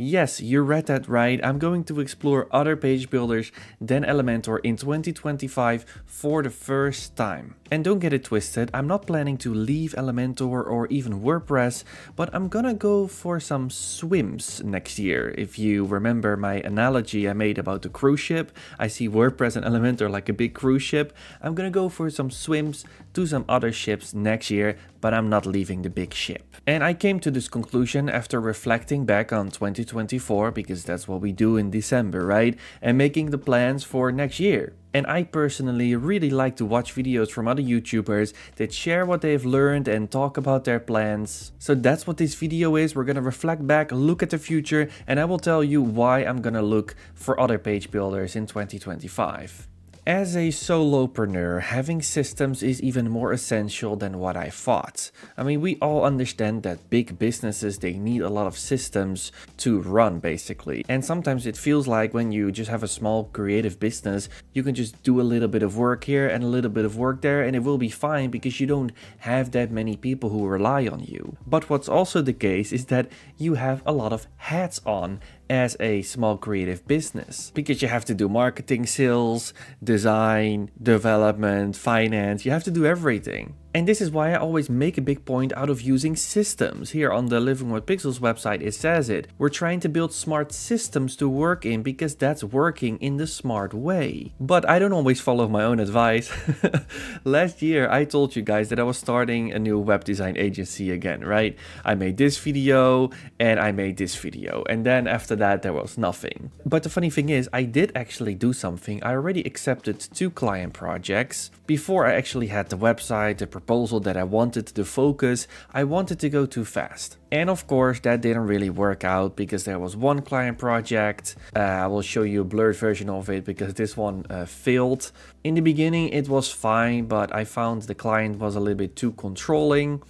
Yes, you read that right. I'm going to explore other page builders than Elementor in 2025 for the first time. And don't get it twisted, I'm not planning to leave Elementor or even WordPress, but I'm gonna go for some swims next year. If you remember my analogy I made about the cruise ship, I see WordPress and Elementor like a big cruise ship. I'm gonna go for some swims to some other ships next year, but I'm not leaving the big ship. And I came to this conclusion after reflecting back on 2024, because that's what we do in December, right? And making the plans for next year. And I personally really like to watch videos from other YouTubers that share what they've learned and talk about their plans. So that's what this video is. We're gonna reflect back, look at the future, and I will tell you why I'm gonna look for other page builders in 2025. As a solopreneur, having systems is even more essential than what I thought. I mean, we all understand that big businesses, they need a lot of systems to run basically. And sometimes it feels like when you just have a small creative business, you can just do a little bit of work here and a little bit of work there and it will be fine because you don't have that many people who rely on you. But what's also the case is that you have a lot of hats on as a small creative business because you have to do marketing, sales, design, development, finance, you have to do everything. And this is why I always make a big point out of using systems. Here on the Living with Pixels website it says it. We're trying to build smart systems to work in because that's working in the smart way. But I don't always follow my own advice. Last year I told you guys that I was starting a new web design agency again, right? I made this video and I made this video and then after that there was nothing. But the funny thing is I did actually do something. I already accepted two client projects before I actually had the website, the proposal that I wanted to focus, I wanted to go too fast. And of course that didn't really work out because there was one client project, uh, I will show you a blurred version of it because this one uh, failed. In the beginning it was fine but I found the client was a little bit too controlling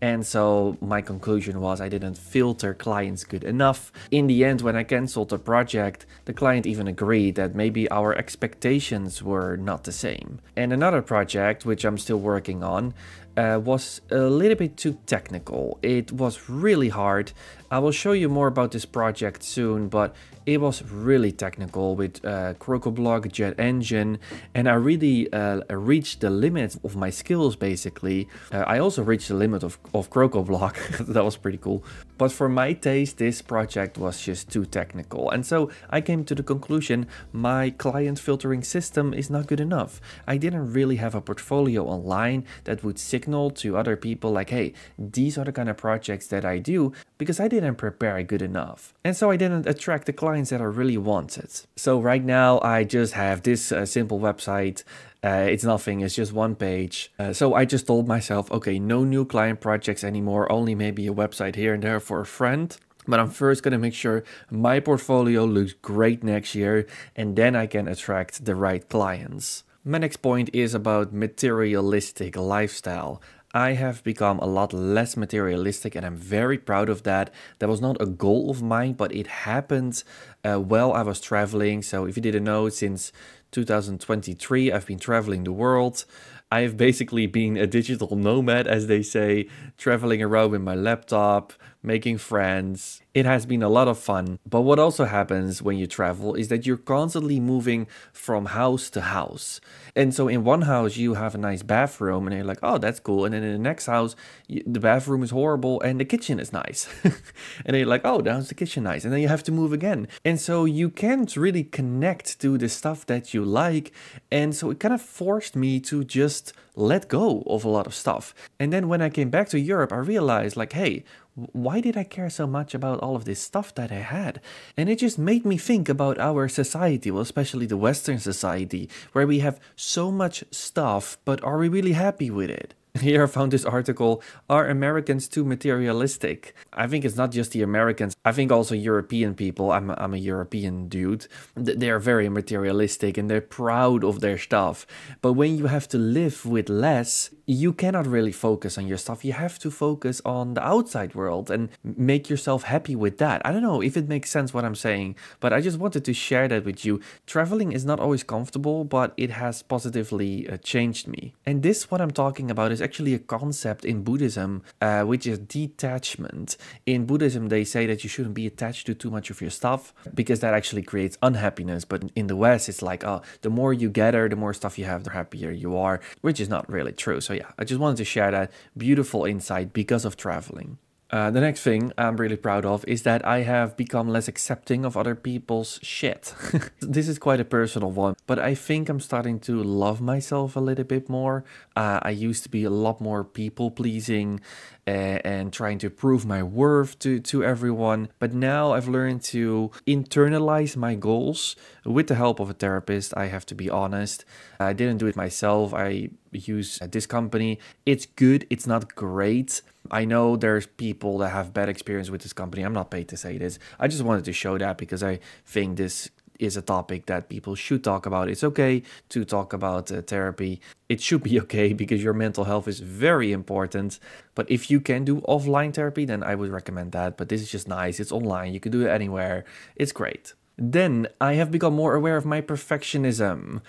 and so my conclusion was I didn't filter clients good enough. In the end, when I cancelled the project, the client even agreed that maybe our expectations were not the same. And another project, which I'm still working on, uh, was a little bit too technical. It was really hard. I will show you more about this project soon, but it was really technical with uh, CrocoBlock, Jet Engine, and I really uh, reached the limit of my skills basically. Uh, I also reached the limit of, of CrocoBlock, that was pretty cool. But for my taste, this project was just too technical. And so I came to the conclusion my client filtering system is not good enough. I didn't really have a portfolio online that would to other people like, hey, these are the kind of projects that I do because I didn't prepare good enough. And so I didn't attract the clients that I really wanted. So right now I just have this uh, simple website uh, it's nothing, it's just one page. Uh, so I just told myself, okay, no new client projects anymore, only maybe a website here and there for a friend. But I'm first going to make sure my portfolio looks great next year and then I can attract the right clients. My next point is about materialistic lifestyle. I have become a lot less materialistic and I'm very proud of that. That was not a goal of mine, but it happened uh, while I was traveling. So if you didn't know, since 2023. I've been traveling the world. I've basically been a digital nomad, as they say, traveling around with my laptop, making friends. It has been a lot of fun. But what also happens when you travel is that you're constantly moving from house to house. And so in one house, you have a nice bathroom and you're like, oh, that's cool. And then in the next house, the bathroom is horrible and the kitchen is nice. and you're like, oh, how's the kitchen nice. And then you have to move again. And so you can't really connect to the stuff that you like. And so it kind of forced me to just let go of a lot of stuff. And then when I came back to Europe, I realized like, hey, why did I care so much about all of this stuff that I had? And it just made me think about our society, well, especially the Western society, where we have so much stuff, but are we really happy with it? Here I found this article, Are Americans too materialistic? I think it's not just the Americans, I think also European people, I'm a, I'm a European dude, they're very materialistic and they're proud of their stuff. But when you have to live with less, you cannot really focus on your stuff. You have to focus on the outside world and make yourself happy with that. I don't know if it makes sense what I'm saying, but I just wanted to share that with you. Traveling is not always comfortable, but it has positively uh, changed me. And this, what I'm talking about, is actually a concept in Buddhism, uh, which is detachment. In Buddhism, they say that you shouldn't be attached to too much of your stuff because that actually creates unhappiness. But in the West, it's like, oh, the more you gather, the more stuff you have, the happier you are, which is not really true. So yeah, I just wanted to share that beautiful insight because of traveling. Uh, the next thing I'm really proud of is that I have become less accepting of other people's shit. this is quite a personal one, but I think I'm starting to love myself a little bit more. Uh, I used to be a lot more people pleasing uh, and trying to prove my worth to, to everyone, but now I've learned to internalize my goals with the help of a therapist. I have to be honest. I didn't do it myself. I use this company. It's good, it's not great I know there's people that have bad experience with this company. I'm not paid to say this. I just wanted to show that because I think this is a topic that people should talk about. It's okay to talk about uh, therapy. It should be okay because your mental health is very important. But if you can do offline therapy, then I would recommend that. But this is just nice. It's online. You can do it anywhere. It's great. Then I have become more aware of my perfectionism.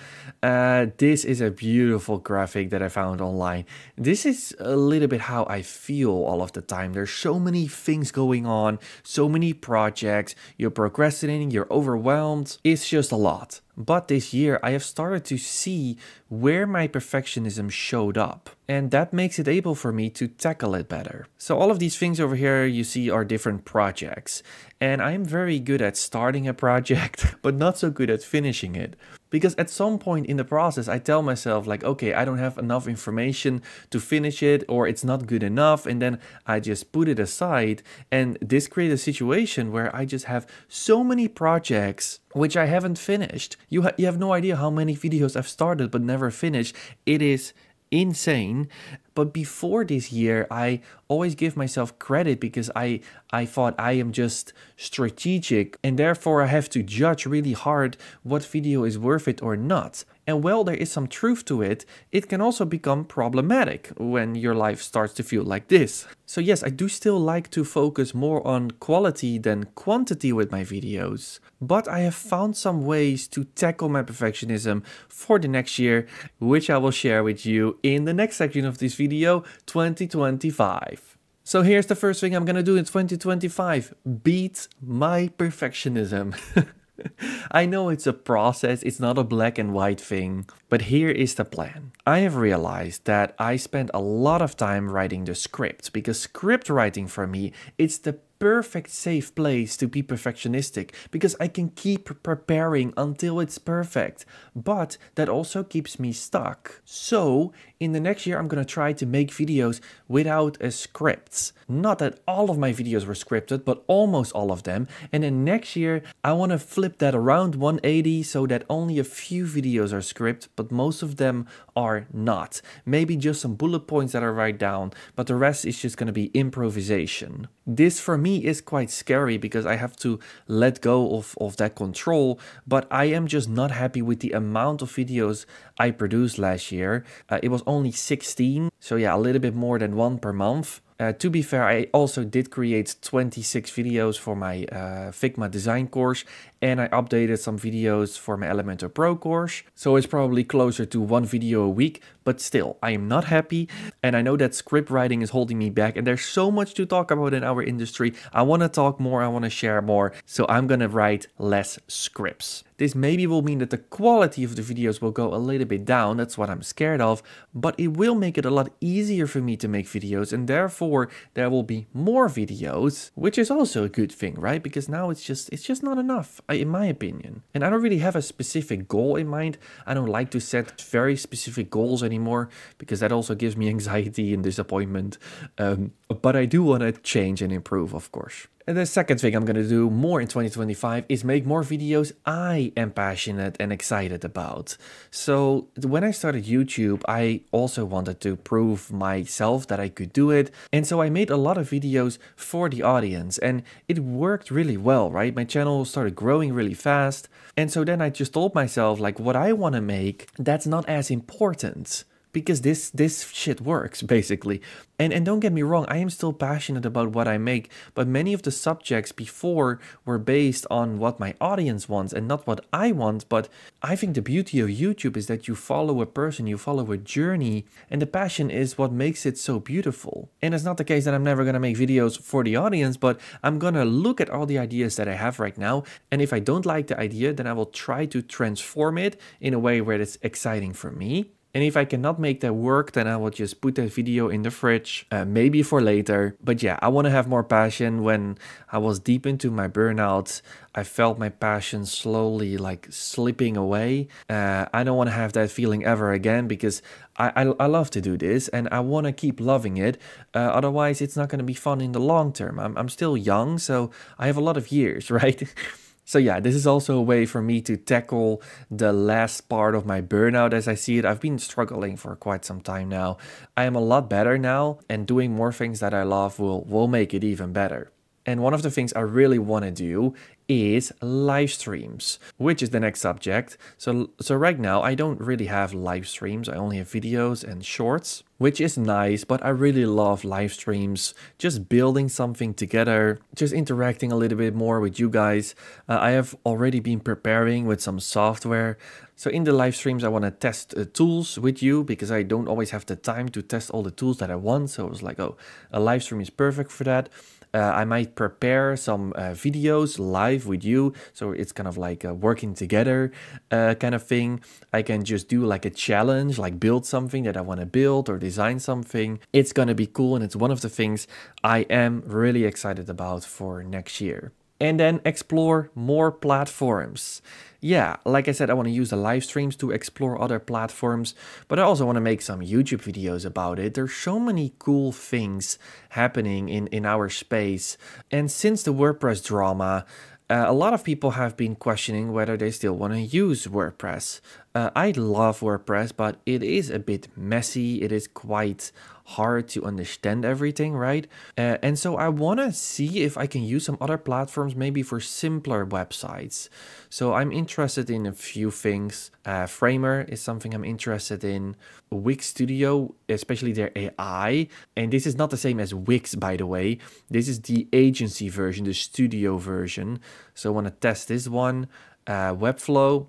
Uh, this is a beautiful graphic that I found online. This is a little bit how I feel all of the time. There's so many things going on, so many projects, you're procrastinating, you're overwhelmed. It's just a lot. But this year I have started to see where my perfectionism showed up. And that makes it able for me to tackle it better. So all of these things over here you see are different projects. And I'm very good at starting a project, but not so good at finishing it. Because at some point in the process, I tell myself like, okay, I don't have enough information to finish it or it's not good enough. And then I just put it aside. And this creates a situation where I just have so many projects which I haven't finished. You, ha you have no idea how many videos I've started but never finished. It is insane but before this year i always give myself credit because i i thought i am just strategic and therefore i have to judge really hard what video is worth it or not and while there is some truth to it, it can also become problematic when your life starts to feel like this. So yes, I do still like to focus more on quality than quantity with my videos. But I have found some ways to tackle my perfectionism for the next year, which I will share with you in the next section of this video, 2025. So here's the first thing I'm gonna do in 2025, beat my perfectionism. I know it's a process, it's not a black and white thing, but here is the plan. I have realized that I spend a lot of time writing the script because script writing for me, it's the perfect safe place to be perfectionistic because I can keep preparing until it's perfect, but that also keeps me stuck. So in the next year, I'm gonna try to make videos without a script. Not that all of my videos were scripted, but almost all of them. And then next year, I wanna flip that around 180 so that only a few videos are scripted, but most of them are not. Maybe just some bullet points that I write down, but the rest is just gonna be improvisation. This for me is quite scary because I have to let go of, of that control, but I am just not happy with the amount of videos I produced last year. Uh, it was only 16, so yeah, a little bit more than one per month. Uh, to be fair, I also did create 26 videos for my uh, Figma design course and I updated some videos for my Elementor Pro course. So it's probably closer to one video a week, but still, I am not happy. And I know that script writing is holding me back and there's so much to talk about in our industry. I want to talk more, I want to share more. So I'm to write less scripts. This maybe will mean that the quality of the videos will go a little bit down, that's what I'm scared of, but it will make it a lot easier for me to make videos and therefore there will be more videos, which is also a good thing, right? Because now it's just it's just not enough in my opinion. And I don't really have a specific goal in mind. I don't like to set very specific goals anymore because that also gives me anxiety and disappointment. Um, but I do want to change and improve, of course. And the second thing I'm going to do more in 2025 is make more videos I am passionate and excited about. So when I started YouTube, I also wanted to prove myself that I could do it. And so I made a lot of videos for the audience and it worked really well, right? My channel started growing really fast. And so then I just told myself like what I want to make, that's not as important because this this shit works basically. And and don't get me wrong, I am still passionate about what I make, but many of the subjects before were based on what my audience wants and not what I want. But I think the beauty of YouTube is that you follow a person, you follow a journey, and the passion is what makes it so beautiful. And it's not the case that I'm never gonna make videos for the audience, but I'm gonna look at all the ideas that I have right now, and if I don't like the idea, then I will try to transform it in a way where it's exciting for me and if I cannot make that work, then I will just put that video in the fridge, uh, maybe for later. But yeah, I want to have more passion. When I was deep into my burnout, I felt my passion slowly like slipping away. Uh, I don't want to have that feeling ever again because I, I, I love to do this and I want to keep loving it. Uh, otherwise, it's not going to be fun in the long term. I'm, I'm still young, so I have a lot of years, right? So yeah, this is also a way for me to tackle the last part of my burnout as I see it. I've been struggling for quite some time now. I am a lot better now and doing more things that I love will, will make it even better. And one of the things I really want to do is live streams, which is the next subject. So, so right now I don't really have live streams. I only have videos and shorts, which is nice, but I really love live streams, just building something together, just interacting a little bit more with you guys. Uh, I have already been preparing with some software. So in the live streams, I want to test uh, tools with you because I don't always have the time to test all the tools that I want. So I was like, oh, a live stream is perfect for that. Uh, I might prepare some uh, videos live with you. So it's kind of like working together uh, kind of thing. I can just do like a challenge, like build something that I want to build or design something. It's going to be cool. And it's one of the things I am really excited about for next year and then explore more platforms. Yeah, like I said, I want to use the live streams to explore other platforms, but I also want to make some YouTube videos about it. There's so many cool things happening in, in our space. And since the WordPress drama, uh, a lot of people have been questioning whether they still want to use WordPress. Uh, I love WordPress, but it is a bit messy. It is quite hard to understand everything, right? Uh, and so I want to see if I can use some other platforms maybe for simpler websites. So I'm interested in a few things. Uh, Framer is something I'm interested in. Wix Studio, especially their AI. And this is not the same as Wix, by the way. This is the agency version, the studio version. So I want to test this one. Uh, Webflow,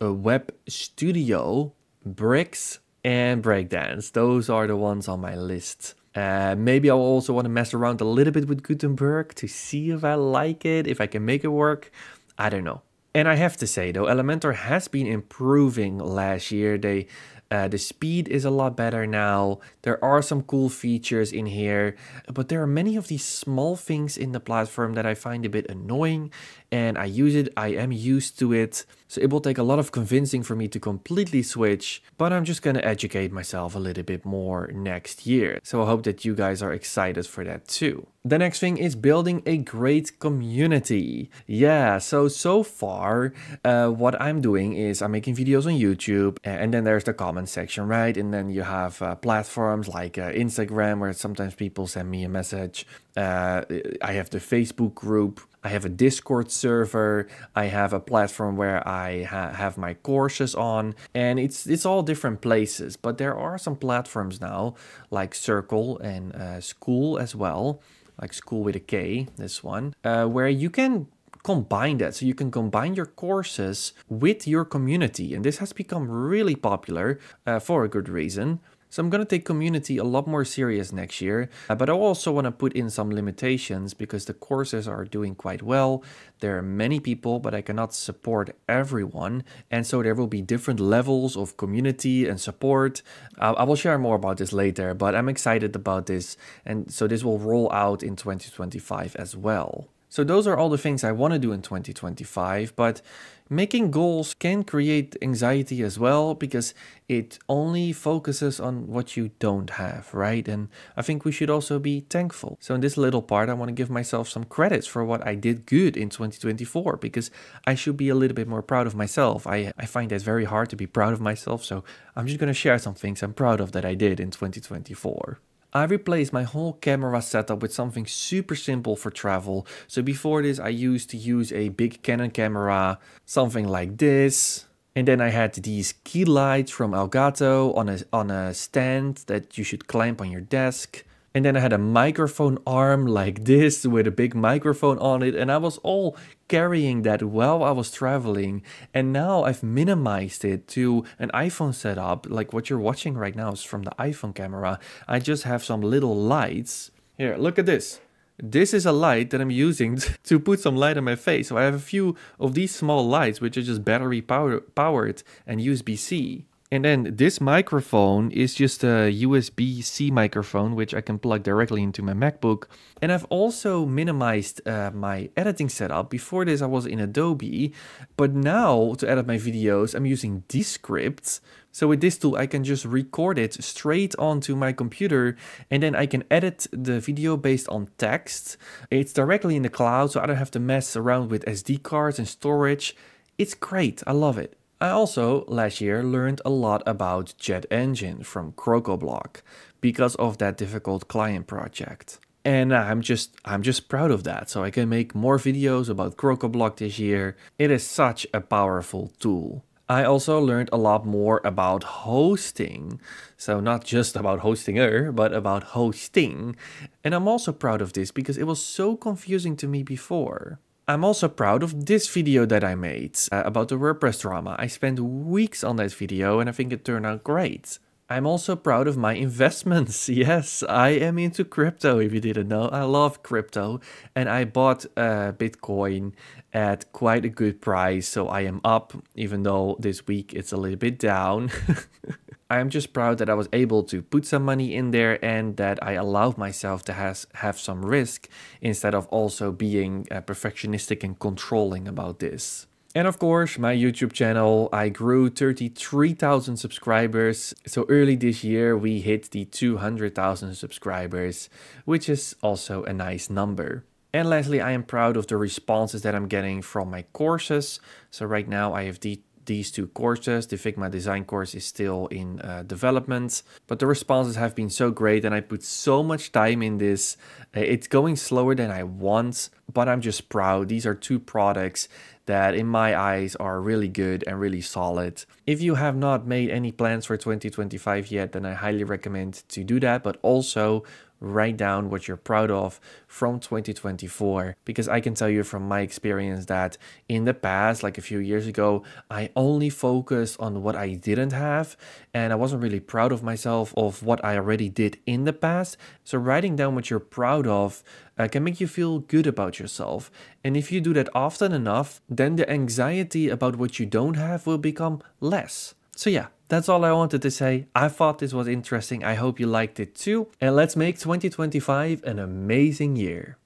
Web Studio, Bricks, and breakdance. Those are the ones on my list. Uh, maybe I'll also want to mess around a little bit with Gutenberg to see if I like it, if I can make it work. I don't know. And I have to say though, Elementor has been improving last year. They uh, the speed is a lot better now. There are some cool features in here, but there are many of these small things in the platform that I find a bit annoying and I use it, I am used to it. So it will take a lot of convincing for me to completely switch, but I'm just gonna educate myself a little bit more next year. So I hope that you guys are excited for that too. The next thing is building a great community. Yeah, so so far, uh, what I'm doing is I'm making videos on YouTube, and then there's the comment section, right? And then you have uh, platforms like uh, Instagram, where sometimes people send me a message. Uh, I have the Facebook group. I have a Discord server. I have a platform where I ha have my courses on, and it's it's all different places. But there are some platforms now, like Circle and uh, Skool as well like school with a K, this one, uh, where you can combine that. So you can combine your courses with your community. And this has become really popular uh, for a good reason. So I'm going to take community a lot more serious next year, uh, but I also want to put in some limitations because the courses are doing quite well. There are many people, but I cannot support everyone. And so there will be different levels of community and support. Uh, I will share more about this later, but I'm excited about this. And so this will roll out in 2025 as well. So those are all the things I want to do in 2025, but making goals can create anxiety as well because it only focuses on what you don't have, right? And I think we should also be thankful. So in this little part, I want to give myself some credits for what I did good in 2024 because I should be a little bit more proud of myself. I, I find that very hard to be proud of myself, so I'm just going to share some things I'm proud of that I did in 2024. I replaced my whole camera setup with something super simple for travel. So before this, I used to use a big Canon camera, something like this. And then I had these key lights from Elgato on a, on a stand that you should clamp on your desk. And then I had a microphone arm like this with a big microphone on it. And I was all carrying that while I was traveling. And now I've minimized it to an iPhone setup. Like what you're watching right now is from the iPhone camera. I just have some little lights. Here, look at this. This is a light that I'm using to put some light on my face. So I have a few of these small lights, which are just battery power powered and USB-C. And then this microphone is just a USB-C microphone, which I can plug directly into my MacBook. And I've also minimized uh, my editing setup. Before this, I was in Adobe, but now to edit my videos, I'm using Descript. So with this tool, I can just record it straight onto my computer and then I can edit the video based on text. It's directly in the cloud, so I don't have to mess around with SD cards and storage. It's great, I love it. I also, last year, learned a lot about Jet Engine from CrocoBlock because of that difficult client project. And I'm just I'm just proud of that. So I can make more videos about CrocoBlock this year. It is such a powerful tool. I also learned a lot more about hosting. So not just about Hostinger, but about hosting. And I'm also proud of this because it was so confusing to me before. I'm also proud of this video that I made uh, about the WordPress drama. I spent weeks on that video and I think it turned out great. I'm also proud of my investments. Yes, I am into crypto if you didn't know. I love crypto and I bought uh, Bitcoin at quite a good price. So I am up even though this week it's a little bit down. I'm just proud that I was able to put some money in there and that I allowed myself to has, have some risk instead of also being uh, perfectionistic and controlling about this. And of course, my YouTube channel, I grew 33,000 subscribers. So early this year, we hit the 200,000 subscribers, which is also a nice number. And lastly, I am proud of the responses that I'm getting from my courses. So right now I have the these two courses. The Figma design course is still in uh, development, but the responses have been so great and I put so much time in this. Uh, it's going slower than I want, but I'm just proud. These are two products that in my eyes are really good and really solid. If you have not made any plans for 2025 yet, then I highly recommend to do that, but also write down what you're proud of from 2024 because I can tell you from my experience that in the past like a few years ago I only focused on what I didn't have and I wasn't really proud of myself of what I already did in the past. So writing down what you're proud of uh, can make you feel good about yourself. And if you do that often enough then the anxiety about what you don't have will become less so yeah that's all I wanted to say. I thought this was interesting. I hope you liked it too. And let's make 2025 an amazing year.